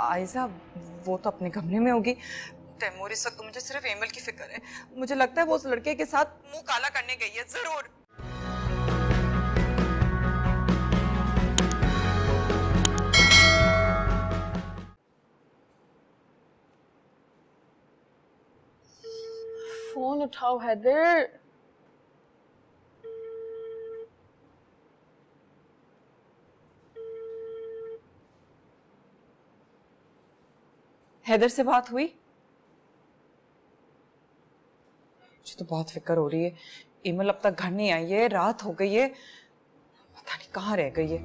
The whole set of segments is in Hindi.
आयजा वो तो अपने कमरे में होगी। तैमूर इस वक्त तो मुझे सिर्फ़ एमल की फ़िक्र है। मुझे लगता है वो उस लड़के के साथ मुँह काला करने गई है, ज़रूर। फ़ोन उठाओ, हैदर। हैदर से बात हुई? मुझे तो बहुत फ़िक्र हो रही है। इमल अब तक घर नहीं आई है रात हो गई है। पता नहीं कहाँ रह गई है।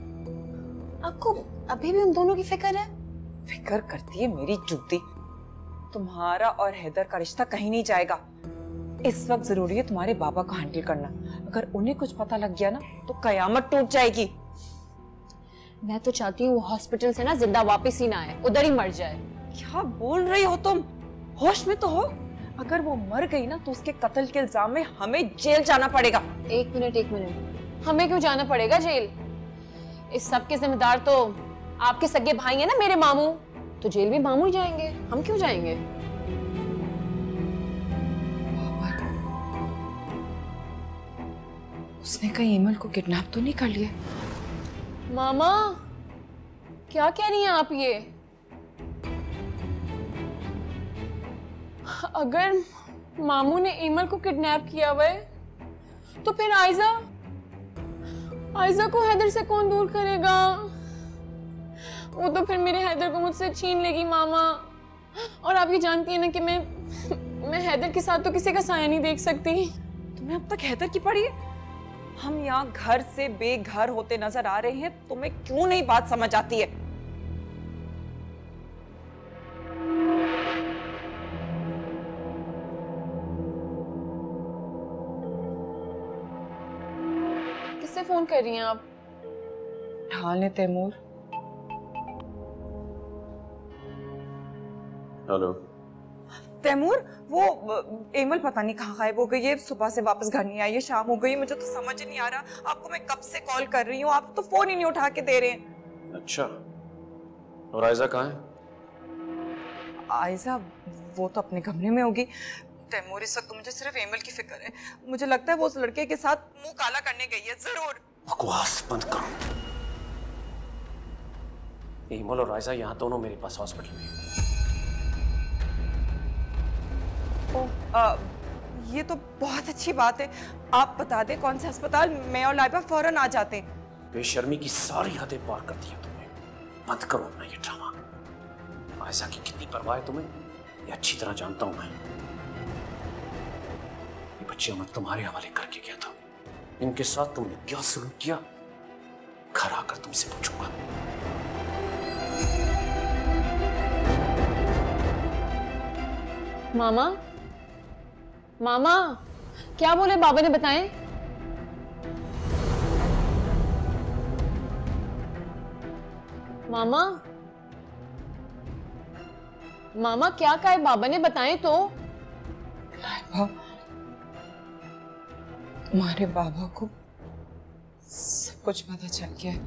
आपको अभी भी उन दोनों की फ़िक्र है? फ़िक्र करती है मेरी जूती। तुम्हारा और हैदर का रिश्ता कहीं नहीं जाएगा। इस वक्त ज़रूरी है तुम्हारे बाबा को हैंडल करना। अगर उन्हें कुछ पता लग गया ना तो कयामत टूट जाएगी। मैं तो चाहती हूँ वो हॉस्पिटल से ना ज़िंदा वापस ही ना आए उधर ही मर जाए। क्या बोल रही हो तुम? होश में तो हो। अगर वो मर गई ना तो उसके कत्ल के इल्ज़ाम में हमें जेल जाना पड़ेगा। एक मिनट एक मिनट। हमें क्यों जाना पड़ेगा जेल? इस सब के जिम्मेदार तो आपके सगे भाई हैं ना मेरे मामू। तो जेल भी मामू ही जाएँगे। हम क्यों जाएँगे? उसने कहीं इमल को किडनैप तो नहीं कर लिया? मामा क्या कह रही हैं आप ये? अगर मामू ने इमल को किडनैप किया हुआ है तो फिर आयजा आयजा को हैदर से कौन दूर करेगा? वो तो फिर मेरे हैदर को मुझसे छीन लेगी, मामा। और आप ये जानती है ना कि मैं मैं हैदर के साथ तो किसी का साया नहीं देख सकती। तुम्हें अब तक हैदर की पड़ी हम यहाँ घर से बेघर होते नज़र आ रहे हैं तुम्हें क्यों नहीं बात समझ आती है? किससे फ़ोन कर रही हैं आप? हाल है तैमूर। हेलो। तैमूर वो एमल पता नहीं कहाँ गायब हो गई है। सुबह से वापस घर नहीं आई है शाम हो गई मुझे तो समझ नहीं आ रहा। आपको मैं कब से कॉल कर रही हूँ? आप तो फ़ोन ही नहीं उठा के दे रहे हैं। अच्छा। और आयजा कहाँ है? आयजा वो तो अपने कमरे में होगी। तैमूर इस वक्त तो मुझे सिर्फ़ एमल की फ़िक्र है। मुझे लगता है वो उस लड़के के साथ मुँह काला करने गई है ज़रूर। बकवास बंद करो। ईमल और आयजा यहाँ दोनों मेरे पास हॉस्पिटल में। ओह, अ, ये तो बहुत अच्छी बात है। आप बता दें कौन से अस्पताल मैं और लाइबा फ़ौरन आ जाते हैं। बेशर्मी की सारी हदें पार कर दी है तुमने। बंद करो अपना ये ड्रामा। आयजा की कितनी परवाह है तुम्हें? ये अच्छी तरह जानता हूँ मैं। बच्चियाँ मैं तुम्हारे हवाले करके गया था। इनके साथ तुमने क्या शुरू किया? घर आकर तुमसे पूछूँगा। मामा? मामा? क्या बोले बाबा ने बताएँ? मामा? मामा क्या कहा बाबा ने बताएँ तो? तुम्हारे बाबा को सब कुछ पता चल गया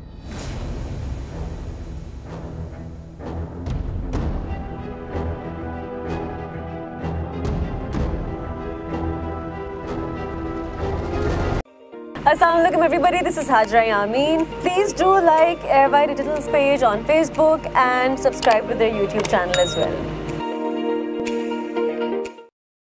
Assalamualaikum everybody, this is Hajra Yamin. Please do like Airby Digital's page on Facebook and subscribe to their YouTube channel as well.